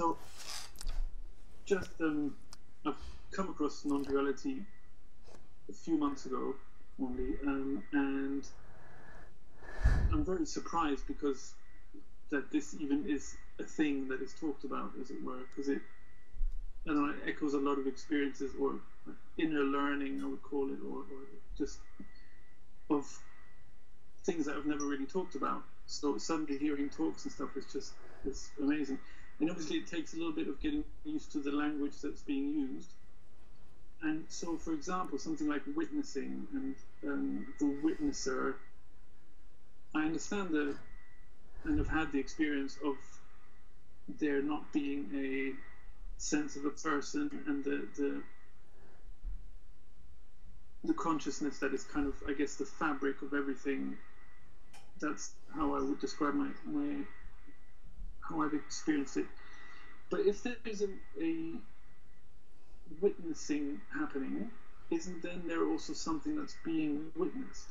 So, just um, I've come across non-duality a few months ago only, um, and I'm very surprised because that this even is a thing that is talked about, as it were, because it, I know, it echoes a lot of experiences or inner learning, I would call it, or, or just of things that I've never really talked about. So suddenly hearing talks and stuff is just is amazing. And obviously it takes a little bit of getting used to the language that's being used. And so, for example, something like witnessing and um, the witnesser, I understand the and have had the experience of there not being a sense of a person and the the the consciousness that is kind of I guess the fabric of everything. That's how I would describe my my I've experienced it. But if there is a, a witnessing happening, isn't then there also something that's being witnessed?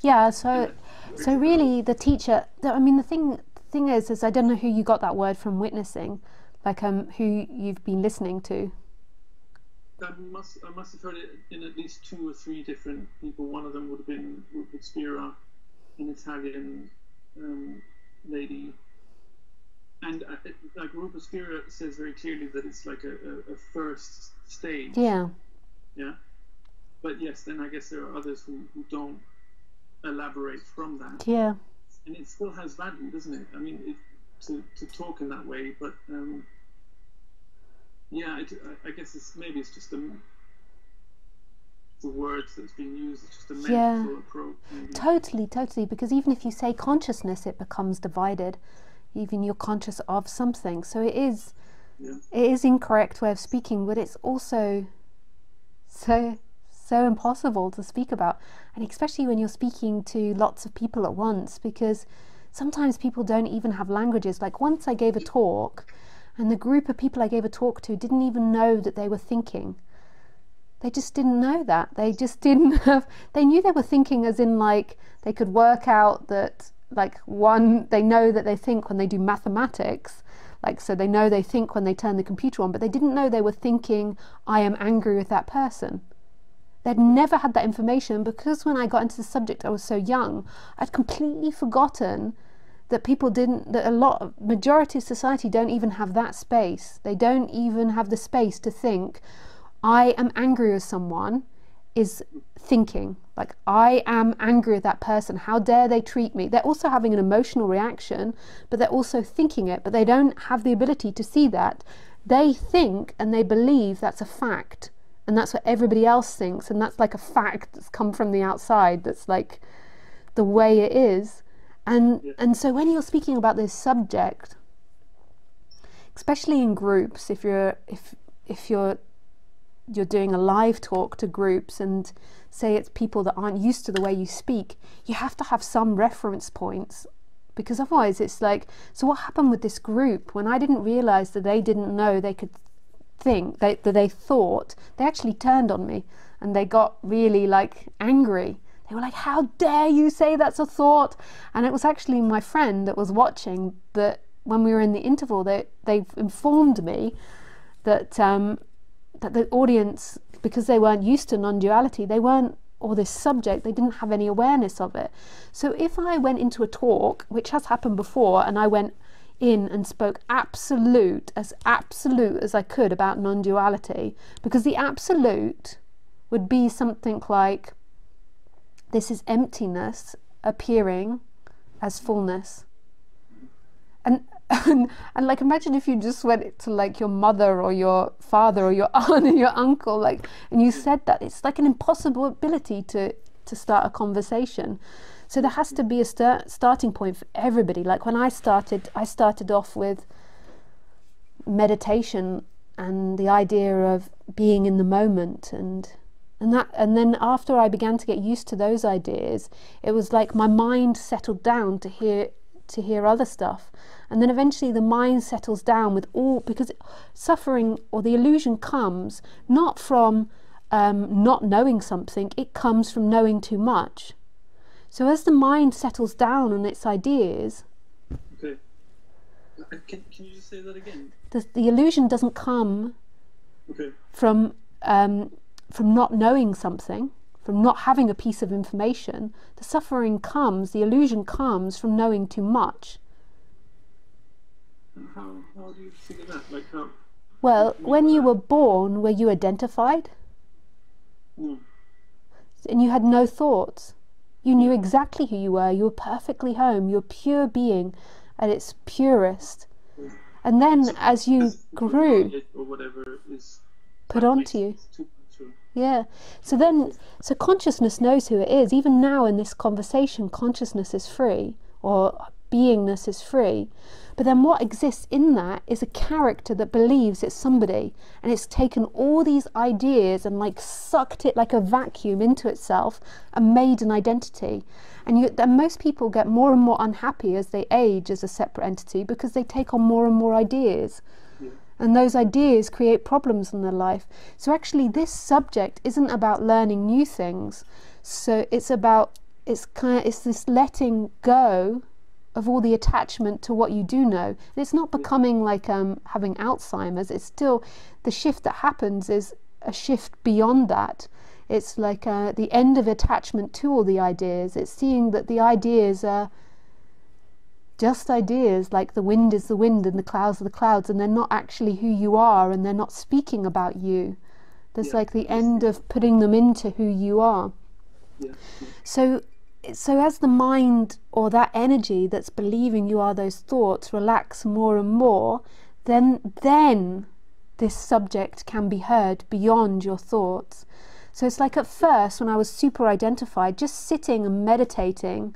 Yeah, so so really the teacher I mean the thing thing is is I don't know who you got that word from witnessing, like um who you've been listening to. I must I must have heard it in at least two or three different people. One of them would have been Rupert Spira, an Italian um, lady, and uh, it, like Rupert Spira says very clearly that it's like a, a, a first stage. Yeah. Yeah. But yes, then I guess there are others who, who don't elaborate from that. Yeah. And it still has value, doesn't it? I mean, it, to to talk in that way, but um, yeah, it, I guess it's maybe it's just a the words that's being used. It's just a mental Yeah. approach. Maybe. Totally, totally. Because even if you say consciousness, it becomes divided. Even you're conscious of something, so it is. Yeah. It is incorrect way of speaking, but it's also so so impossible to speak about, and especially when you're speaking to lots of people at once, because sometimes people don't even have languages. Like once I gave a talk, and the group of people I gave a talk to didn't even know that they were thinking. They just didn't know that. They just didn't have. They knew they were thinking, as in like they could work out that like one. They know that they think when they do mathematics, like so they know they think when they turn the computer on, but they didn't know they were thinking, "I am angry with that person." They'd never had that information because when I got into the subject, I was so young. I'd completely forgotten that people didn't that a lot of majority of society don't even have that space they don't even have the space to think i am angry with someone is thinking like i am angry with that person. How dare they treat me? They're also having an emotional reaction but they're also thinking it but they don't have the ability to see that. They think and they believe that's a fact and that's what everybody else thinks and that's like a fact that's come from the outside that's like the way it is. And Yeah. and so when you're speaking about this subject especially in groups if you're if if you're you're doing a live talk to groups and say it's people that aren't used to the way you speak you have to have some reference points because otherwise it's like so what happened with this group? When i didn't realize that they didn't know they could think they, that they thought they actually turned on me and they got really like angry. They were like how dare you say that's a thought? And it was actually my friend that was watching that when we were in the interval they they informed me that um, that the audience because they weren't used to non-duality they weren't or this subject they didn't have any awareness of it. So if i went into a talk which has happened before and i went in and spoke absolute as absolute as i could about non-duality because the absolute would be something like this is emptiness appearing as fullness and, and and like imagine if you just went to like your mother or your father or your aunt or your uncle like and you said that. It's like an impossible ability to to start a conversation. So there has to be a start, starting point for everybody. Like when i started i started off with meditation and the idea of being in the moment and and that and then after I began to get used to those ideas it was like my mind settled down to hear to hear other stuff and then eventually the mind settles down with all because suffering or the illusion comes not from um, not knowing something it comes from knowing too much so as the mind settles down on its ideas Okay. Can, can you just say that again? The, the illusion doesn't come Okay. from um, from not knowing something, from not having a piece of information. The suffering comes, the illusion comes from knowing too much. And How, how do you figure that? Like how? Well, when you were born, were you identified? No. and you had no thoughts. You knew exactly who you were. You were perfectly home. You were pure being at its purest. And then as you As grew, or whatever is put onto you. it too much, or- Yeah. So then, so consciousness knows who it is. Even now in this conversation, consciousness is free or beingness is free. But then what exists in that is a character that believes it's somebody and it's taken all these ideas and like sucked it like a vacuum into itself and made an identity. And, you, and most people get more and more unhappy as they age as a separate entity because they take on more and more ideas. And those ideas create problems in their life. So actually, this subject isn't about learning new things. So it's about it's kind of it's this letting go of all the attachment to what you do know. And it's not becoming like um, having Alzheimer's. It's still the shift that happens is a shift beyond that. It's like uh, the end of attachment to all the ideas. It's seeing that the ideas are just ideas like the wind is the wind and the clouds are the clouds and they're not actually who you are and they're not speaking about you there's Yeah. like the end of putting them into who you are Yeah. so so as the mind or that energy that's believing you are those thoughts relax more and more then then this subject can be heard beyond your thoughts so it's like at first when i was super identified just sitting and meditating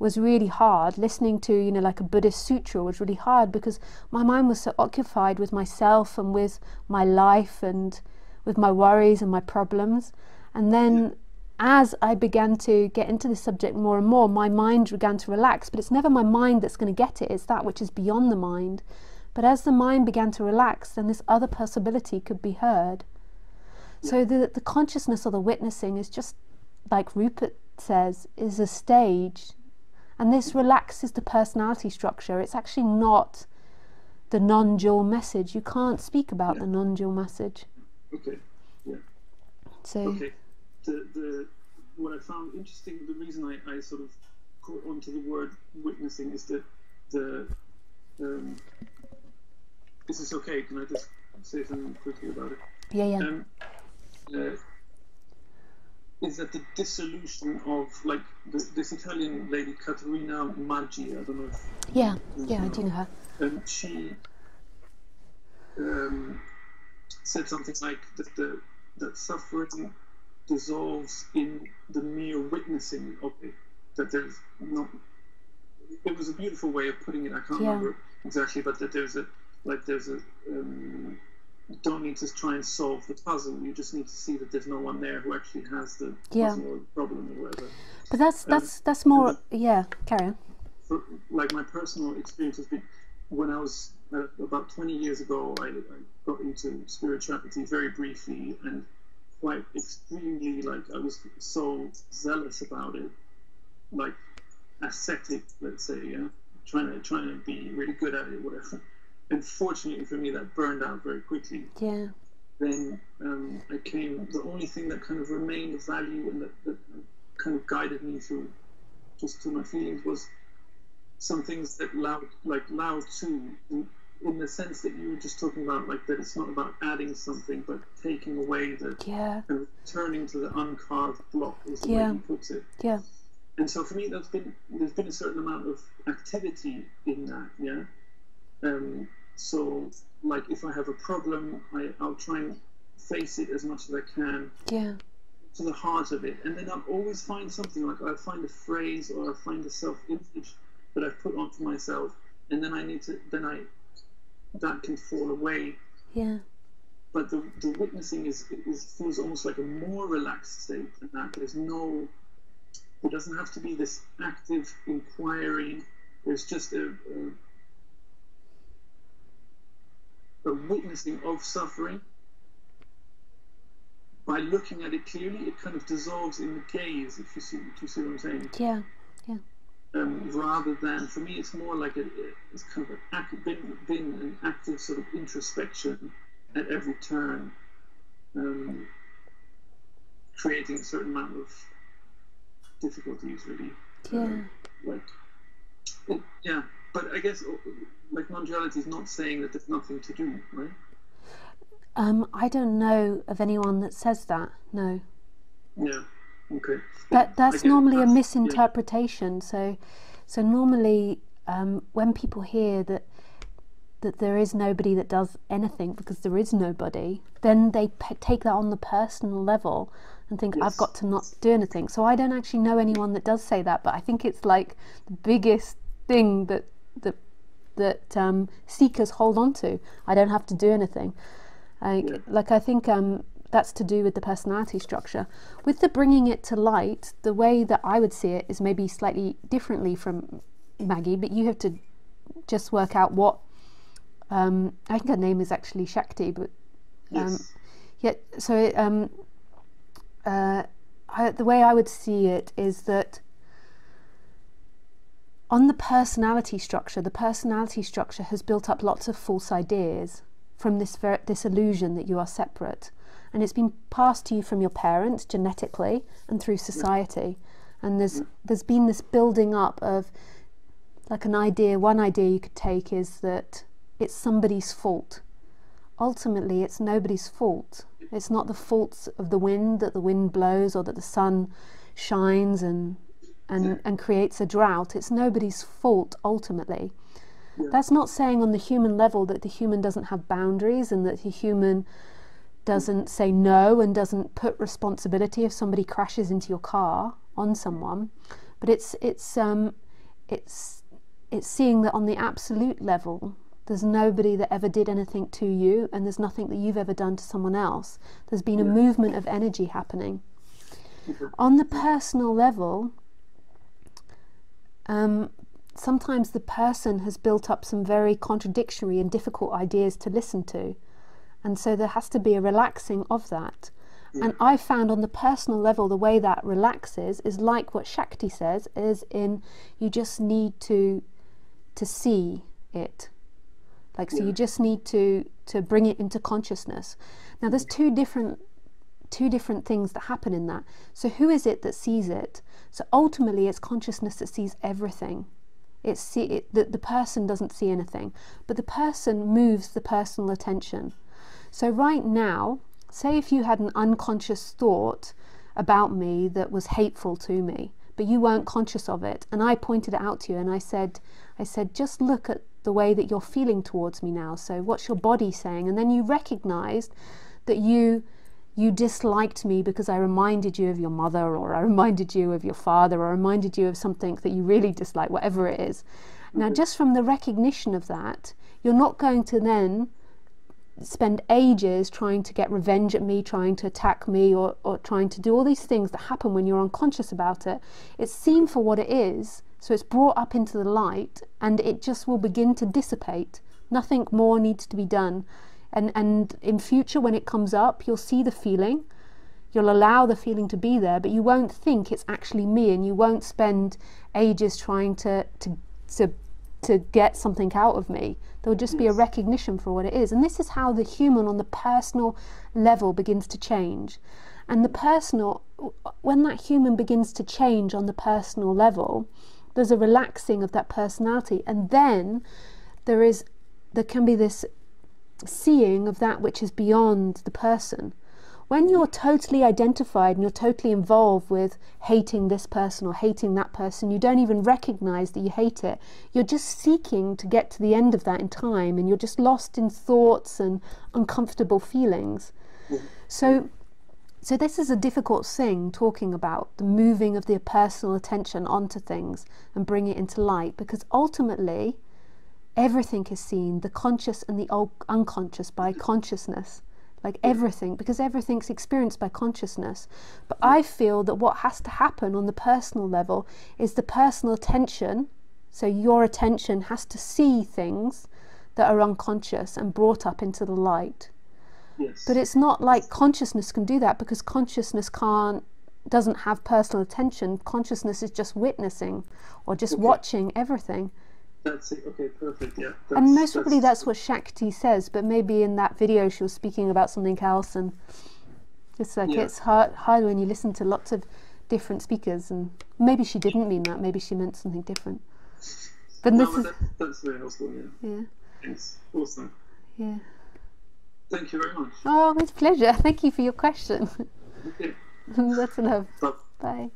was really hard listening to you know like a buddhist sutra was really hard because my mind was so occupied with myself and with my life and with my worries and my problems and then as I began to get into this subject more and more, my mind began to relax. But it's never my mind that's going to get it, it's that which is beyond the mind. But as the mind began to relax, then this other possibility could be heard. So the, the consciousness or the witnessing is just, like Rupert says, is a stage. And this relaxes the personality structure. It's actually not the non dual message. You can't speak about Yeah. the non dual message. Okay. Yeah. So, Okay. The the what I found interesting, the reason I, I sort of caught onto the word witnessing is that the um, is this okay? Can I just say something quickly about it? yeah, yeah. Um, uh, is that the dissolution of like the, this Italian lady Caterina Maggi? I don't know if Yeah, yeah, I do know her. um, she um, said something like that the that suffering dissolves in the mere witnessing of it. That there's not. It was a beautiful way of putting it. I can't Yeah. remember exactly, but that there's a like there's a. Um, don't need to try and solve the puzzle. You just need to see that there's no one there who actually has the Yeah. puzzle or problem or whatever. But that's that's that's more. Yeah, carry on. for like my personal experience has been when I was uh, about 20 years ago, I, I got into spirituality very briefly and quite extremely like I was so zealous about it, like ascetic, let's say, yeah, trying to trying to be really good at it, whatever. And fortunately for me, that burned out very quickly Yeah, then um, I came. The only thing that kind of remained of value and that, that kind of guided me through just to my feelings was some things that Lao, like Lao Tzu, in, in the sense that you were just talking about, like that it's not about adding something, but taking away the yeah, kind of turning to the uncarved block, is the Yeah. way he puts it. yeah, And so for me, that's been there's been a certain amount of activity in that, yeah. Um, so like if I have a problem, I, I'll try and face it as much as I can yeah, to the heart of it, and then I'll always find something like I'll find a phrase or I'll find a self-image that I've put onto myself, and then I need to then I that can fall away. yeah, But the, the witnessing is, is feels almost like a more relaxed state than that. There's no It doesn't have to be this active inquiry. There's just a, a, a witnessing of suffering. By looking at it clearly, it kind of dissolves in the gaze. If you see, if you see what I'm saying. yeah, yeah. um, rather than for me it's more like a, it's kind of an act, been, been an active sort of introspection at every turn um, creating a certain amount of difficulties really Yeah. Um, like it, yeah but i guess like non-duality is not saying that there's nothing to do right Um, I don't know of anyone that says that. No. yeah okay That that's normally a that's- yeah. misinterpretation. So, so normally um, when people hear that that there is nobody that does anything because there is nobody, then they p- take that on the personal level and think I've got to not do anything. So I don't actually know anyone that does say that, but I think it's like the biggest thing that that that um, seekers hold on to. I don't have to do anything. Like, Yeah. like I think um, that's to do with the personality structure. With the bringing it to light, the way that I would see it is maybe slightly differently from Maggi, but you have to just work out what. Um, I think her name is actually Shakti, but um, yes yeah. So it, um, uh, I, the way I would see it is that on the personality structure, the personality structure has built up lots of false ideas from this ver- this illusion that you are separate, and it's been passed to you from your parents genetically and through society, and there's there's been this building up of like an idea. One idea you could take is that it's somebody's fault. Ultimately, it's nobody's fault. It's not the faults of the wind that the wind blows or that the sun shines and and, and creates a drought. It's nobody's fault ultimately. Yeah. That's not saying on the human level that the human doesn't have boundaries and that the human doesn't say no and doesn't put responsibility if somebody crashes into your car on someone. But it's it's um it's it's seeing that on the absolute level there's nobody that ever did anything to you and there's nothing that you've ever done to someone else. There's been a movement of energy happening. On the personal level, um, sometimes the person has built up some very contradictory and difficult ideas to listen to. And so there has to be a relaxing of that. And I found on the personal level, the way that relaxes is like what Shakti says, is in you just need to to see it. Like so Yeah. you just need to to bring it into consciousness. Now there's two different two different things that happen in that. So who is it that sees it? So ultimately it's consciousness that sees everything. It's see it, the, the person doesn't see anything, but the person moves the personal attention. So right now, say if you had an unconscious thought about me that was hateful to me, but you weren't conscious of it, and I pointed it out to you and I said I said just look at the way that you're feeling towards me now. So what's your body saying? And then you recognized that you you disliked me because I reminded you of your mother or I reminded you of your father or I reminded you of something that you really dislike, whatever it is. Now, mm-hmm. just from the recognition of that, you're not going to then spend ages trying to get revenge at me, trying to attack me, or, or trying to do all these things that happen when you're unconscious about it. It's seen for what it is, so it's brought up into the light, and it just will begin to dissipate. Nothing more needs to be done. And, and in future, when it comes up, you'll see the feeling. You'll allow the feeling to be there, but you won't think it's actually me, and you won't spend ages trying to, to, to to get something out of me. There'll just be a recognition for what it is. And this is how the human on the personal level begins to change. And the personal, when that human begins to change on the personal level, there's a relaxing of that personality. And then there is, there can be this seeing of that which is beyond the person. When you're totally identified and you're totally involved with hating this person or hating that person, you don't even recognize that you hate it. You're just seeking to get to the end of that in time and you're just lost in thoughts and uncomfortable feelings. So, so this is a difficult thing talking about the moving of the personal attention onto things and bring it into light because ultimately everything is seen, the conscious and the unconscious by consciousness like everything, because everything's experienced by consciousness. But I feel that what has to happen on the personal level is the personal attention. So your attention has to see things that are unconscious and brought up into the light. Yes. But it's not like consciousness can do that because consciousness can't doesn't have personal attention. Consciousness is just witnessing or just Okay. watching everything. That's it. Okay, perfect. Yeah. and most probably that's what Shakti says, but maybe in that video she was speaking about something else and it's like Yeah. it's hard hard when you listen to lots of different speakers and maybe she didn't mean that, maybe she meant something different. But No, this but is that's very helpful. Yeah. yeah, Thanks. Awesome. yeah. Thank you very much. Oh, it's a pleasure. Thank you for your question. Okay. That's enough. Bye.